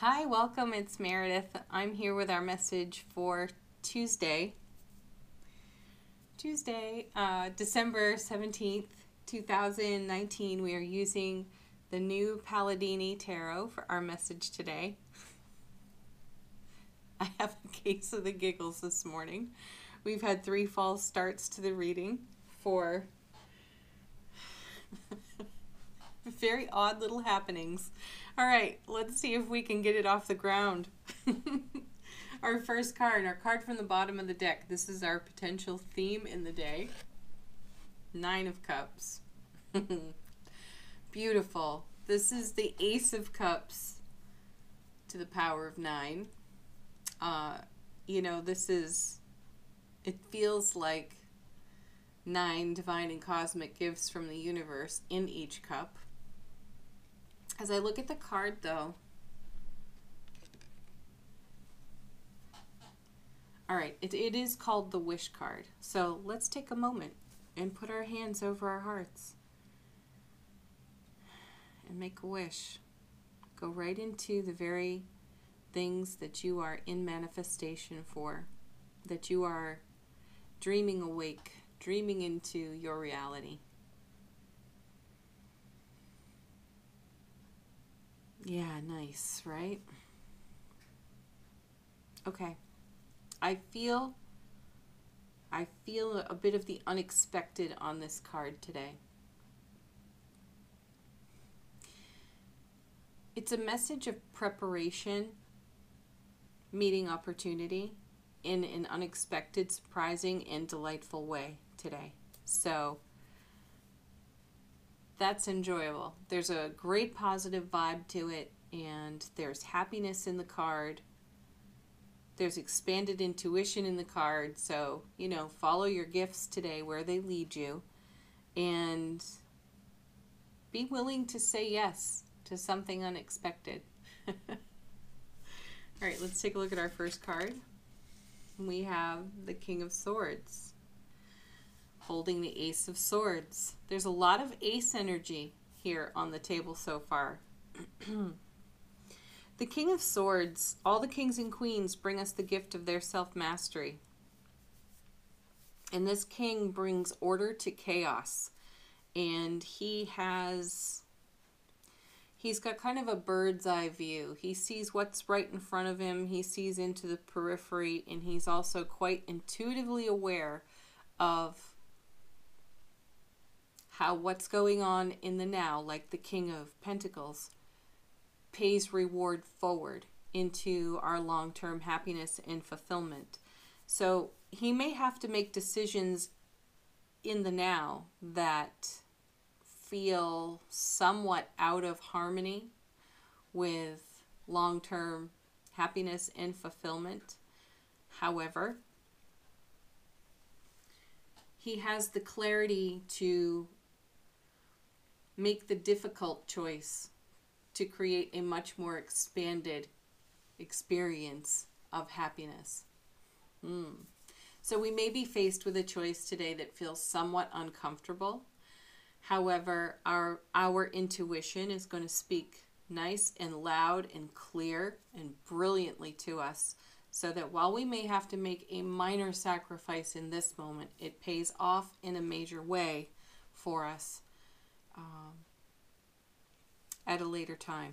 Hi, welcome. It's Meredith. I'm here with our message for Tuesday. Tuesday, uh, December 17th, 2019. We are using the new Palladini Tarot for our message today. I have a case of the giggles this morning. We've had three false starts to the reading for very odd little happenings. All right, let's see if we can get it off the ground. our first card, our card from the bottom of the deck. This is our potential theme in the day. Nine of Cups. Beautiful. This is the Ace of Cups to the power of nine. Uh, you know, this is, it feels like nine divine and cosmic gifts from the universe in each cup. As I look at the card, though, all right, it, it is called the wish card. So let's take a moment and put our hands over our hearts and make a wish. Go right into the very things that you are in manifestation for, that you are dreaming awake, dreaming into your reality. Yeah, nice, right? Okay. I feel I feel a bit of the unexpected on this card today. It's a message of preparation, meeting opportunity in an unexpected, surprising, and delightful way today. So, that's enjoyable. There's a great positive vibe to it, and there's happiness in the card. There's expanded intuition in the card. So, you know, follow your gifts today where they lead you and be willing to say yes to something unexpected. All right, let's take a look at our first card. We have the King of Swords holding the Ace of Swords. There's a lot of ace energy here on the table so far. the King of Swords, all the kings and queens bring us the gift of their self mastery. And this king brings order to chaos. And he has. He's got kind of a bird's eye view. He sees what's right in front of him, he sees into the periphery, and he's also quite intuitively aware of how what's going on in the now, like the King of Pentacles, pays reward forward into our long term happiness and fulfillment. So he may have to make decisions in the now that feel somewhat out of harmony with long term happiness and fulfillment. However, he has the clarity to make the difficult choice to create a much more expanded experience of happiness. Mm. So we may be faced with a choice today that feels somewhat uncomfortable. However, our our intuition is going to speak nice and loud and clear and brilliantly to us so that while we may have to make a minor sacrifice in this moment, it pays off in a major way for us um, at a later time.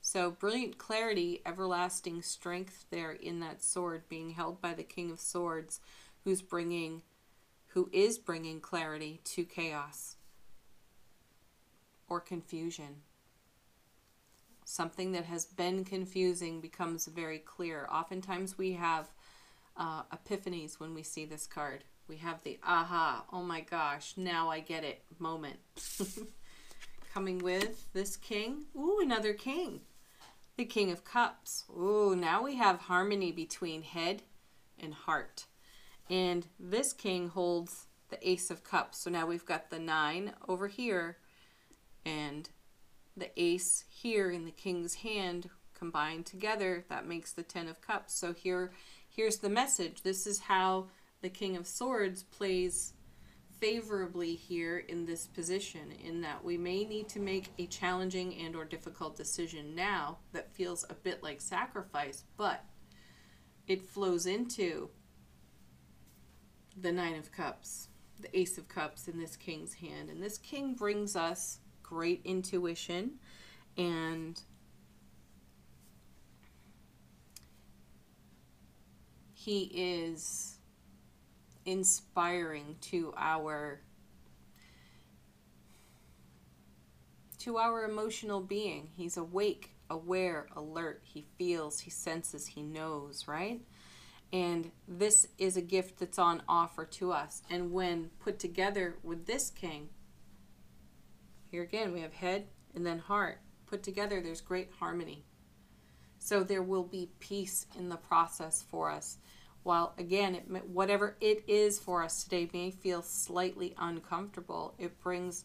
So, brilliant clarity, everlasting strength there in that sword being held by the King of Swords, who's bringing, who is bringing clarity to chaos or confusion. Something that has been confusing becomes very clear. Oftentimes, we have uh, epiphanies when we see this card. We have the aha, oh my gosh, now I get it moment. Coming with this king. Ooh, another king. The King of Cups. Ooh, now we have harmony between head and heart. And this king holds the Ace of Cups. So now we've got the nine over here and the ace here in the king's hand combined together. That makes the Ten of Cups. So here, here's the message. This is how the King of Swords plays favorably here in this position in that we may need to make a challenging and or difficult decision now that feels a bit like sacrifice but it flows into the nine of cups the ace of cups in this king's hand. And this king brings us great intuition and he is inspiring to our to our emotional being. He's awake, aware, alert. He feels, he senses, he knows, right? And this is a gift that's on offer to us. And when put together with this king, here again we have head and then heart. Put together, there's great harmony. So there will be peace in the process for us while again it whatever it is for us today may feel slightly uncomfortable it brings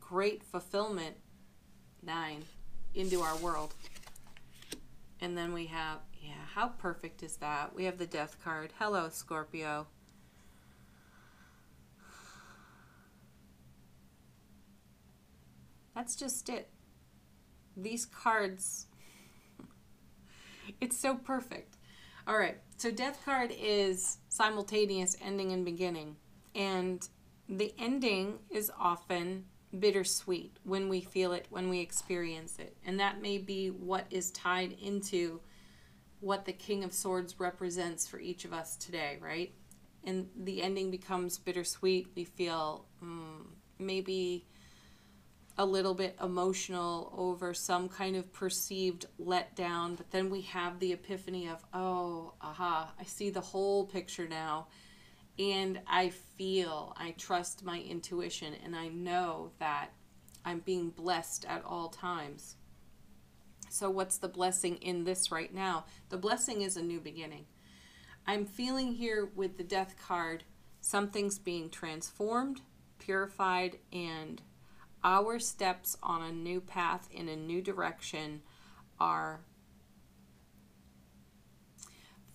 great fulfillment nine into our world. And then we have yeah how perfect is that? We have the death card. Hello scorpio. That's just it. These cards it's so perfect. All right. So death card is simultaneous ending and beginning. And the ending is often bittersweet when we feel it, when we experience it. And that may be what is tied into what the King of Swords represents for each of us today, right? And the ending becomes bittersweet. We feel um, maybe a little bit emotional over some kind of perceived letdown, but then we have the epiphany of, oh, aha, I see the whole picture now. And I feel, I trust my intuition, and I know that I'm being blessed at all times. So, what's the blessing in this right now? The blessing is a new beginning. I'm feeling here with the death card, something's being transformed, purified, and our steps on a new path in a new direction are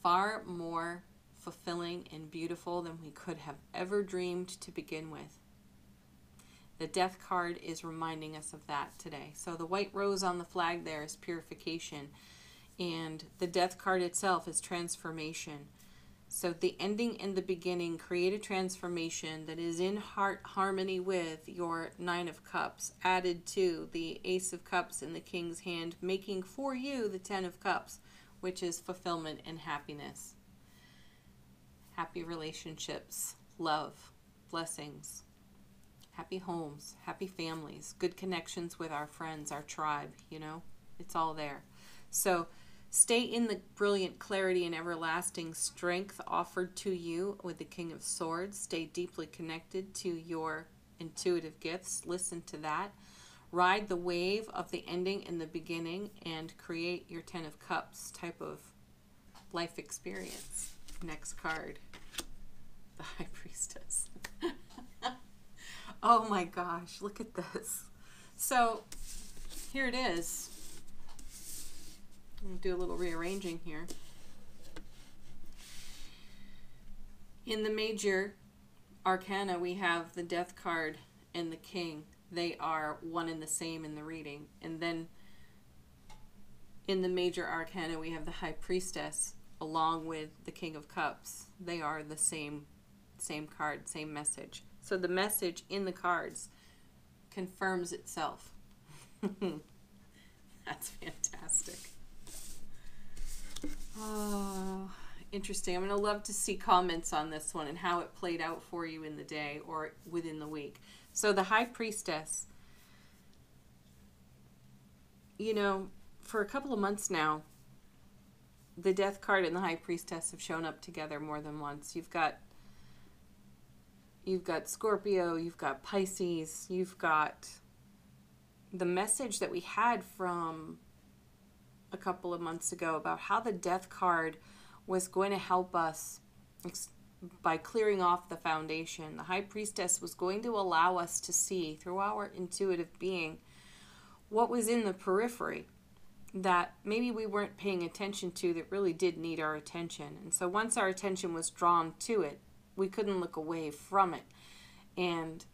far more fulfilling and beautiful than we could have ever dreamed to begin with. The death card is reminding us of that today. So the white rose on the flag there is purification, and the death card itself is transformation. So the ending and the beginning create a transformation that is in heart harmony with your Nine of Cups, added to the Ace of Cups in the King's hand, making for you the Ten of Cups, which is fulfillment and happiness. Happy relationships, love, blessings, happy homes, happy families, good connections with our friends, our tribe, you know, it's all there. So Stay in the brilliant clarity and everlasting strength offered to you with the King of Swords. Stay deeply connected to your intuitive gifts. Listen to that. Ride the wave of the ending and the beginning and create your Ten of Cups type of life experience. Next card the High Priestess. oh my gosh, look at this. So here it is do a little rearranging here. In the major arcana, we have the death card and the king. They are one and the same in the reading. And then in the major arcana, we have the high priestess along with the king of cups. They are the same same card, same message. So the message in the cards confirms itself. That's fantastic. Interesting. I'm going to love to see comments on this one and how it played out for you in the day or within the week. So, the High Priestess, you know, for a couple of months now, the Death card and the High Priestess have shown up together more than once. You've got you've got Scorpio, you've got Pisces, you've got the message that we had from a couple of months ago about how the death card was going to help us by clearing off the foundation. The high priestess was going to allow us to see through our intuitive being what was in the periphery that maybe we weren't paying attention to that really did need our attention. And so once our attention was drawn to it, we couldn't look away from it. And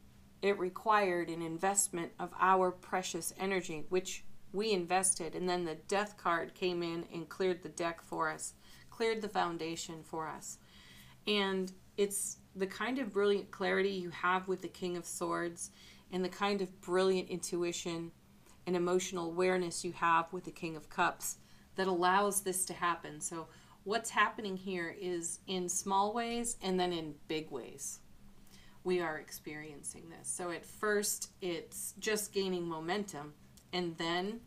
it required an investment of our precious energy, which we invested. And then the death card came in and cleared the deck for us, cleared the foundation for us. And it's the kind of brilliant clarity you have with the King of Swords and the kind of brilliant intuition and emotional awareness you have with the King of Cups that allows this to happen. So, what's happening here is in small ways and then in big ways. We are experiencing this. So, at first, it's just gaining momentum, and then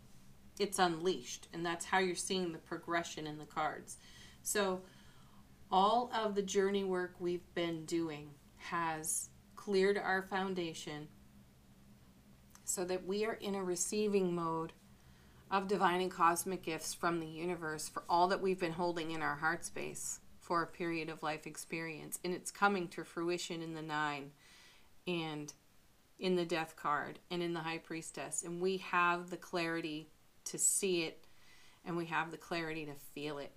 it's unleashed. And that's how you're seeing the progression in the cards. So, all of the journey work we've been doing has cleared our foundation so that we are in a receiving mode of divine and cosmic gifts from the universe for all that we've been holding in our heart space for a period of life experience. And it's coming to fruition in the nine and in the death card and in the high priestess. And we have the clarity to see it and we have the clarity to feel it.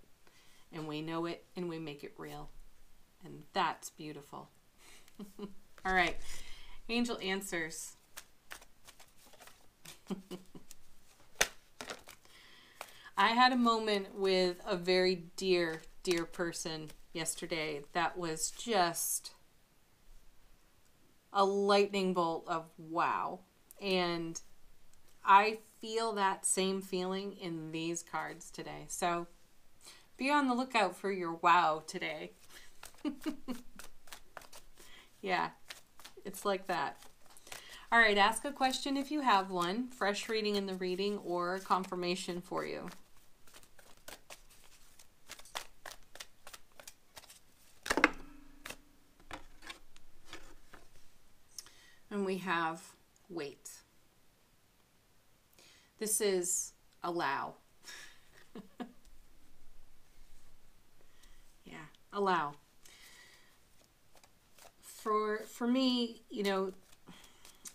And we know it and we make it real. And that's beautiful. all right. Angel answers. I had a moment with a very dear, dear person yesterday that was just a lightning bolt of wow. And I feel that same feeling in these cards today. So be on the lookout for your wow today. yeah, it's like that. All right, ask a question if you have one, fresh reading in the reading, or confirmation for you. And we have wait. This is allow. yeah, allow. For for me, you know,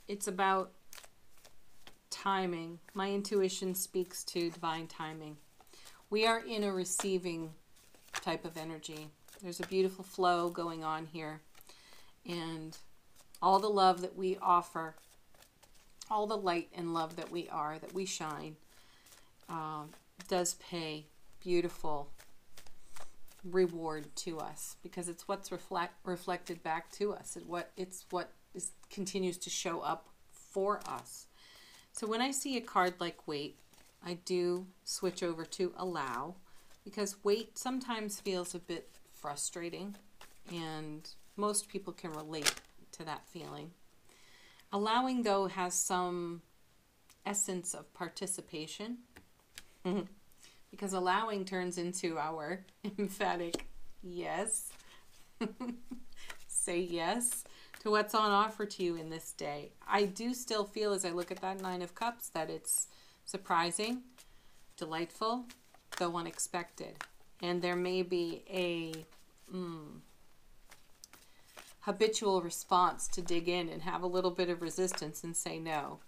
it's about timing. My intuition speaks to divine timing. We are in a receiving type of energy. There's a beautiful flow going on here. And all the love that we offer, all the light and love that we are, that we shine, uh, does pay beautiful reward to us because it's what's reflect reflected back to us. It what it's what is continues to show up for us. So when I see a card like wait, I do switch over to allow because wait sometimes feels a bit frustrating and most people can relate to that feeling. Allowing, though, has some essence of participation because allowing turns into our emphatic yes. Say yes to what's on offer to you in this day. I do still feel as I look at that Nine of Cups that it's surprising, delightful, though unexpected. And there may be a mm, habitual response to dig in and have a little bit of resistance and say no.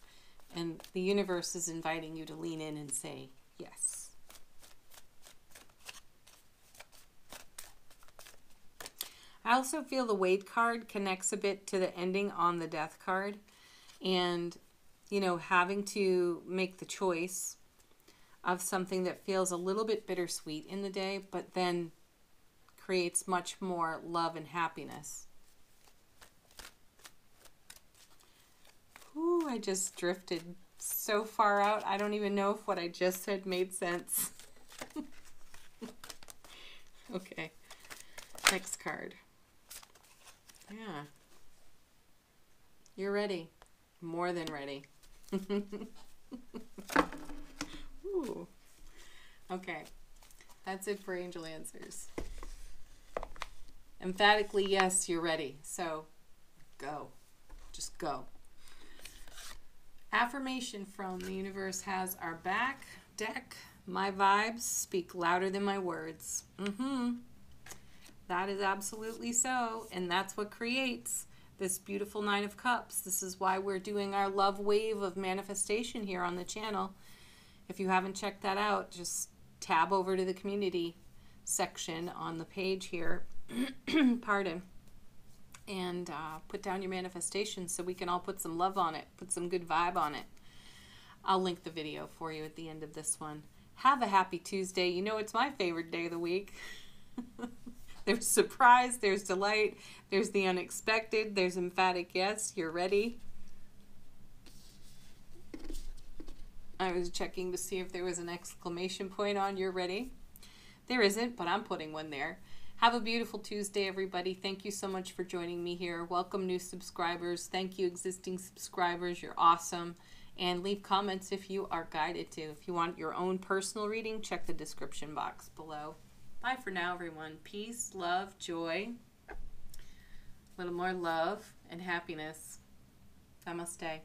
And the universe is inviting you to lean in and say yes. I also feel the wait card connects a bit to the ending on the death card. And, you know, having to make the choice of something that feels a little bit bittersweet in the day, but then creates much more love and happiness. Ooh, I just drifted so far out. I don't even know if what I just said made sense. okay. Next card. Yeah. You're ready. More than ready. Ooh. Okay. That's it for angel answers. Emphatically, yes, you're ready. So go. Just go. Affirmation from the universe has our back deck. My vibes speak louder than my words. Mm-hmm. That is absolutely so. And that's what creates this beautiful Nine of Cups. This is why we're doing our love wave of manifestation here on the channel. If you haven't checked that out, just tab over to the community section on the page here. Pardon. And uh, put down your manifestation so we can all put some love on it, put some good vibe on it. I'll link the video for you at the end of this one. Have a happy Tuesday. You know, it's my favorite day of the week. there's surprise, there's delight, there's the unexpected, there's emphatic yes, you're ready. I was checking to see if there was an exclamation point on you're ready. There isn't, but I'm putting one there. Have a beautiful Tuesday, everybody. Thank you so much for joining me here. Welcome, new subscribers. Thank you, existing subscribers. You're awesome. And leave comments if you are guided to. If you want your own personal reading, check the description box below. Bye for now, everyone. Peace, love, joy, a little more love and happiness. Namaste.